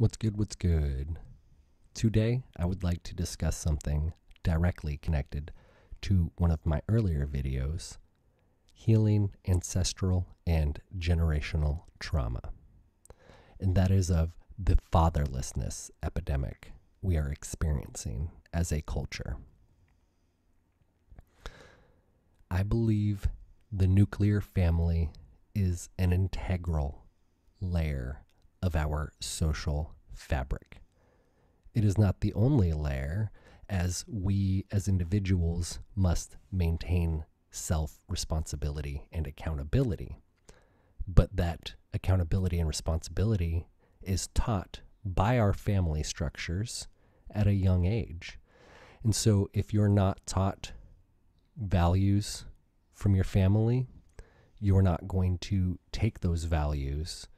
What's good? What's good? Today, I would like to discuss something directly connected to one of my earlier videos healing ancestral and generational trauma. And that is of the fatherlessness epidemic we are experiencing as a culture. I believe the nuclear family is an integral layer of our social fabric. It is not the only layer, as we as individuals must maintain self responsibility and accountability. But that accountability and responsibility is taught by our family structures at a young age. And so, if you're not taught values from your family, you're not going to take those values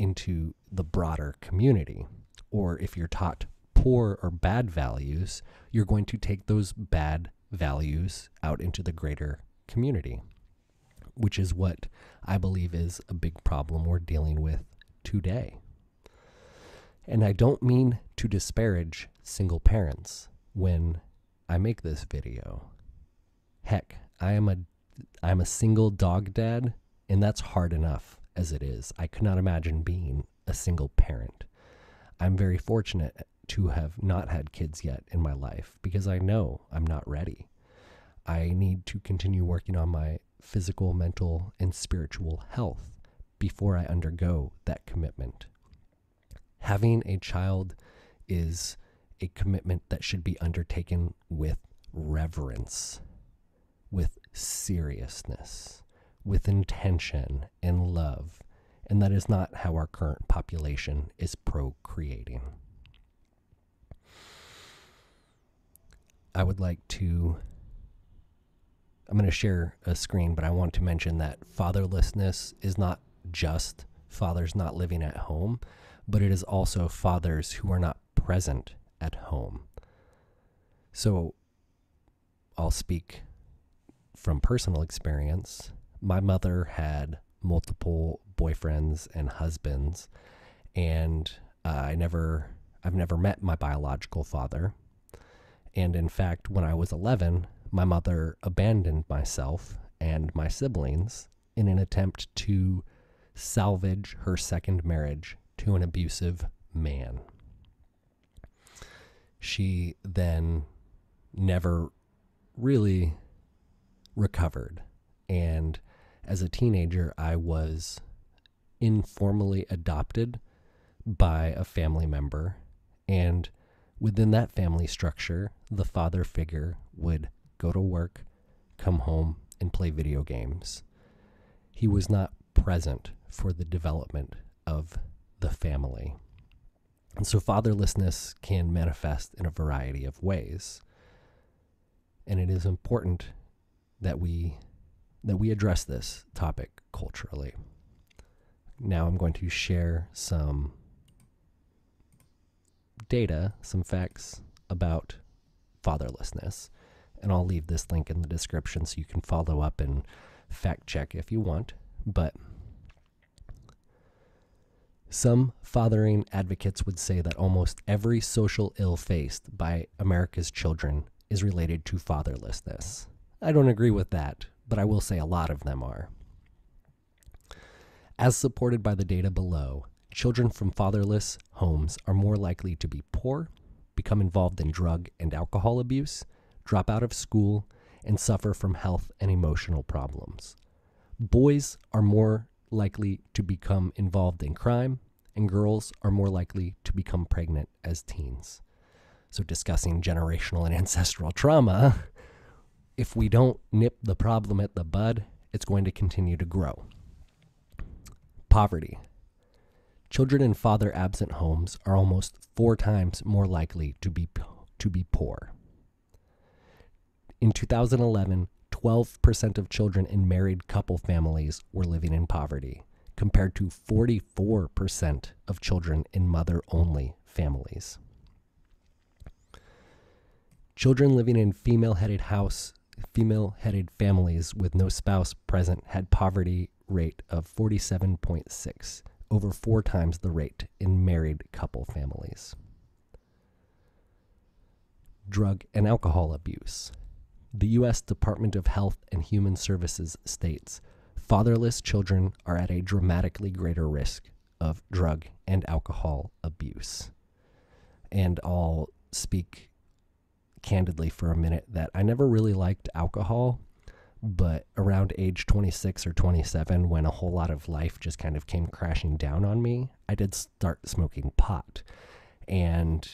into the broader community. Or if you're taught poor or bad values, you're going to take those bad values out into the greater community, which is what I believe is a big problem we're dealing with today. And I don't mean to disparage single parents when I make this video. Heck, I am a I'm a single dog dad, and that's hard enough as it is. I could not imagine being a single parent. I'm very fortunate to have not had kids yet in my life because I know I'm not ready. I need to continue working on my physical, mental, and spiritual health before I undergo that commitment. Having a child is a commitment that should be undertaken with reverence, with seriousness with intention and love, and that is not how our current population is procreating. I would like to. I'm going to share a screen, but I want to mention that fatherlessness is not just fathers not living at home, but it is also fathers who are not present at home. So I'll speak from personal experience my mother had multiple boyfriends and husbands, and uh, I never, I've never met my biological father. And in fact, when I was 11, my mother abandoned myself and my siblings in an attempt to salvage her second marriage to an abusive man. She then never really recovered and as a teenager, I was informally adopted by a family member. And within that family structure, the father figure would go to work, come home, and play video games. He was not present for the development of the family. And so fatherlessness can manifest in a variety of ways. And it is important that we that we address this topic culturally. Now I'm going to share some data, some facts about fatherlessness, and I'll leave this link in the description so you can follow up and fact check if you want. But some fathering advocates would say that almost every social ill faced by America's children is related to fatherlessness. I don't agree with that, but I will say a lot of them are. As supported by the data below, children from fatherless homes are more likely to be poor, become involved in drug and alcohol abuse, drop out of school, and suffer from health and emotional problems. Boys are more likely to become involved in crime, and girls are more likely to become pregnant as teens. So, discussing generational and ancestral trauma, if we don't nip the problem at the bud, it's going to continue to grow. Poverty. Children in father absent homes are almost four times more likely to be, to be poor. In 2011, 12% of children in married couple families were living in poverty, compared to 44% of children in mother only families. Children living in female headed house female headed families with no spouse present had poverty rate of 47.6 over four times the rate in married couple families. Drug and alcohol abuse. The U.S. Department of Health and Human Services states fatherless children are at a dramatically greater risk of drug and alcohol abuse. And I'll speak candidly for a minute that I never really liked alcohol, but around age 26 or 27, when a whole lot of life just kind of came crashing down on me, I did start smoking pot. And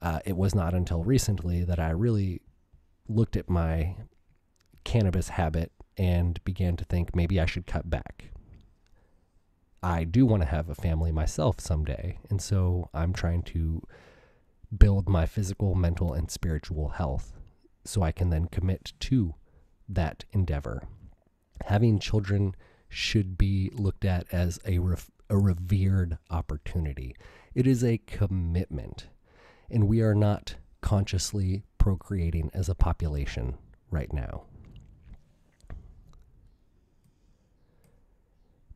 uh, it was not until recently that I really looked at my cannabis habit and began to think maybe I should cut back. I do want to have a family myself someday, and so I'm trying to build my physical, mental, and spiritual health so I can then commit to that endeavor. Having children should be looked at as a, a revered opportunity. It is a commitment, and we are not consciously procreating as a population right now.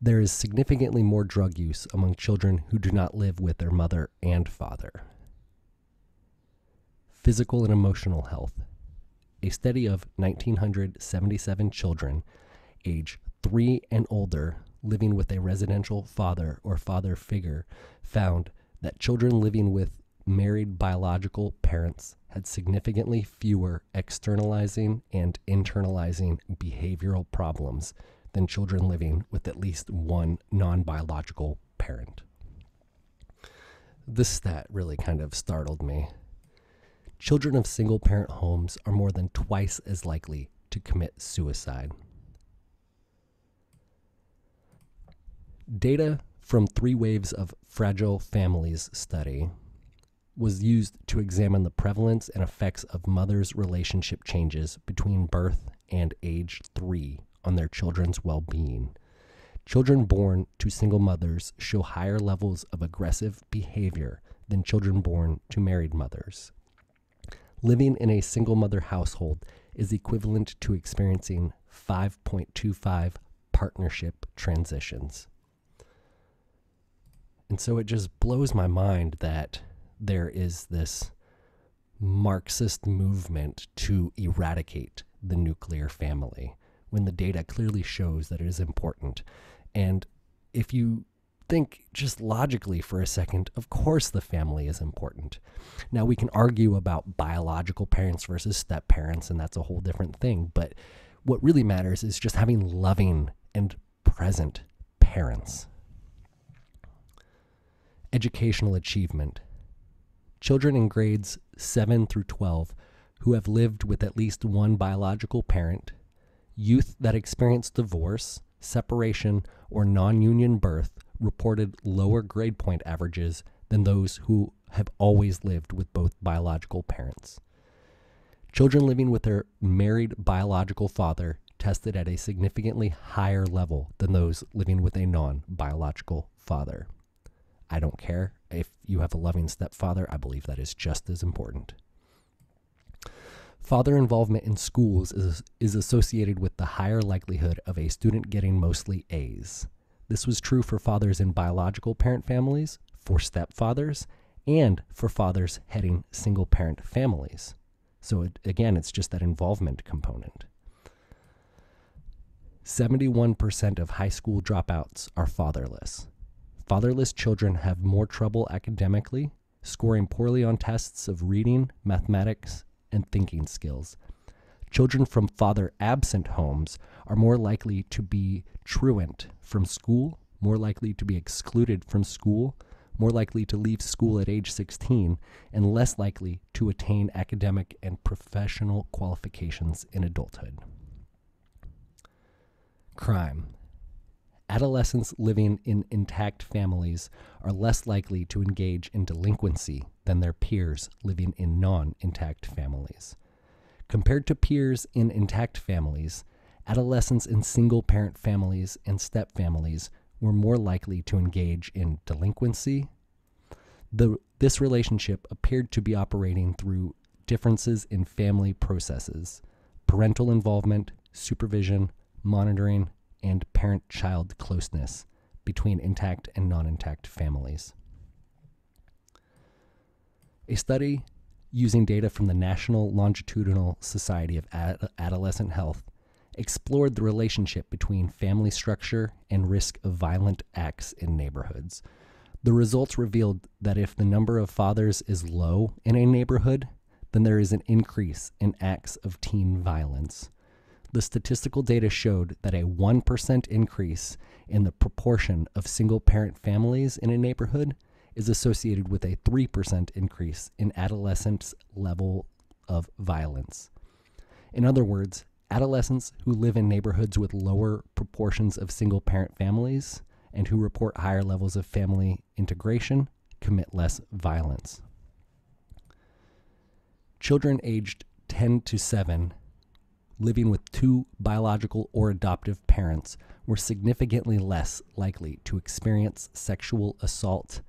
There is significantly more drug use among children who do not live with their mother and father. Physical and emotional health. A study of 1,977 children, age 3 and older, living with a residential father or father figure, found that children living with married biological parents had significantly fewer externalizing and internalizing behavioral problems than children living with at least one non biological parent. This stat really kind of startled me. Children of single parent homes are more than twice as likely to commit suicide. Data from Three Waves of Fragile Families study was used to examine the prevalence and effects of mothers' relationship changes between birth and age three on their children's well being. Children born to single mothers show higher levels of aggressive behavior than children born to married mothers. Living in a single mother household is equivalent to experiencing 5.25 partnership transitions. And so it just blows my mind that there is this Marxist movement to eradicate the nuclear family when the data clearly shows that it is important. And if you think just logically for a second, of course the family is important. Now we can argue about biological parents versus step parents, and that's a whole different thing. But what really matters is just having loving and present parents. Educational achievement. Children in grades 7 through 12 who have lived with at least one biological parent youth that experienced divorce, separation, or non union birth reported lower grade point averages than those who have always lived with both biological parents. Children living with their married biological father tested at a significantly higher level than those living with a non biological father. I don't care if you have a loving stepfather, I believe that is just as important. Father involvement in schools is, is associated with the higher likelihood of a student getting mostly A's. This was true for fathers in biological parent families, for stepfathers, and for fathers heading single parent families. So, it, again, it's just that involvement component. 71% of high school dropouts are fatherless. Fatherless children have more trouble academically, scoring poorly on tests of reading, mathematics, and thinking skills. Children from father absent homes are more likely to be truant from school, more likely to be excluded from school, more likely to leave school at age 16, and less likely to attain academic and professional qualifications in adulthood. Crime. Adolescents living in intact families are less likely to engage in delinquency than their peers living in non intact families. Compared to peers in intact families, adolescents in single parent families and step families were more likely to engage in delinquency. The, this relationship appeared to be operating through differences in family processes, parental involvement, supervision, monitoring, and parent child closeness between intact and non intact families. A study using data from the National Longitudinal Society of Ad- Adolescent Health explored the relationship between family structure and risk of violent acts in neighborhoods. The results revealed that if the number of fathers is low in a neighborhood, then there is an increase in acts of teen violence. The statistical data showed that a 1% increase in the proportion of single parent families in a neighborhood is associated with a 3% increase in adolescents' level of violence. In other words, adolescents who live in neighborhoods with lower proportions of single parent families and who report higher levels of family integration commit less violence. Children aged 10 to 7 living with two biological or adoptive parents were significantly less likely to experience sexual assault,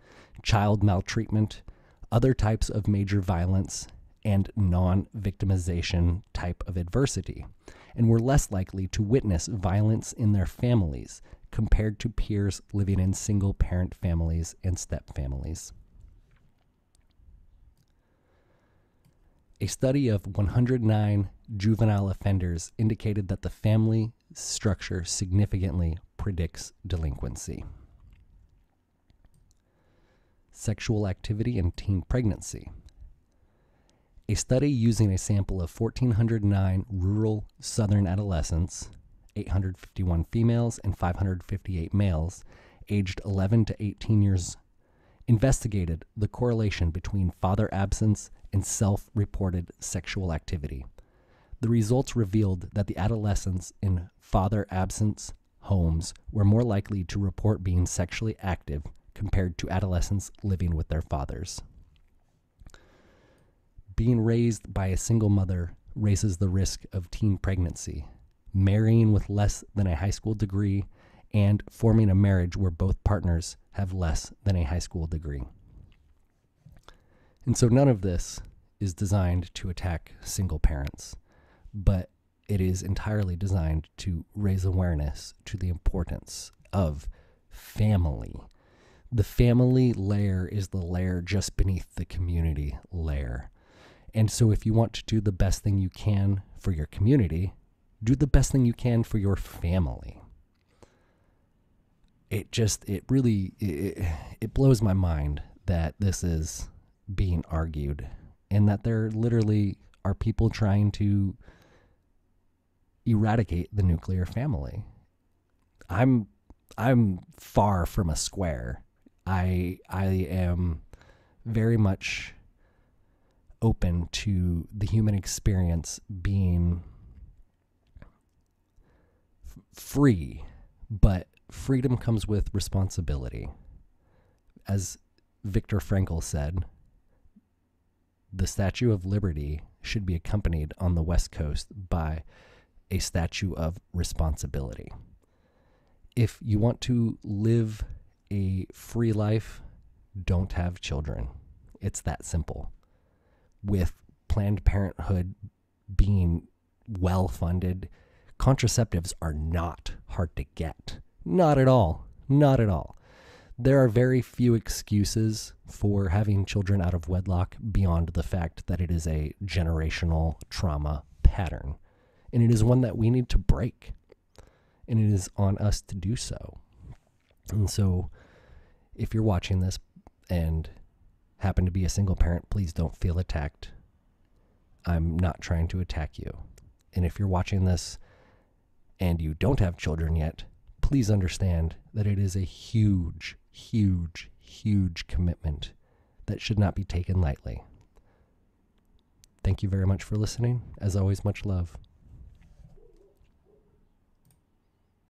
child maltreatment, other types of major violence, and non victimization type of adversity, and were less likely to witness violence in their families compared to peers living in single parent families and step families. A study of 109 juvenile offenders indicated that the family structure significantly predicts delinquency. Sexual activity and teen pregnancy. A study using a sample of 1,409 rural southern adolescents, 851 females and 558 males, aged 11 to 18 years, investigated the correlation between father absence and self reported sexual activity. The results revealed that the adolescents in father absence homes were more likely to report being sexually active compared to adolescents living with their fathers. Being raised by a single mother raises the risk of teen pregnancy, marrying with less than a high school degree, and forming a marriage where both partners have less than a high school degree. And so none of this is designed to attack single parents, but it is entirely designed to raise awareness to the importance of family. The family layer is the layer just beneath the community layer. And so, if you want to do the best thing you can for your community, do the best thing you can for your family. It just, it really, it, it blows my mind that this is being argued and that there literally are people trying to eradicate the nuclear family. I'm I'm far from a square. I I am very much open to the human experience being f- free, but freedom comes with responsibility. As Viktor Frankl said, the Statue of Liberty should be accompanied on the West Coast by a statue of responsibility. If you want to live a free life, don't have children. It's that simple. With Planned Parenthood being well funded, contraceptives are not hard to get. Not at all. Not at all. There are very few excuses for having children out of wedlock beyond the fact that it is a generational trauma pattern. And it is one that we need to break. And it is on us to do so. And so, if you're watching this and happen to be a single parent, please don't feel attacked. I'm not trying to attack you. And if you're watching this and you don't have children yet, please understand that it is a huge, huge, huge commitment that should not be taken lightly. Thank you very much for listening. As always, much love.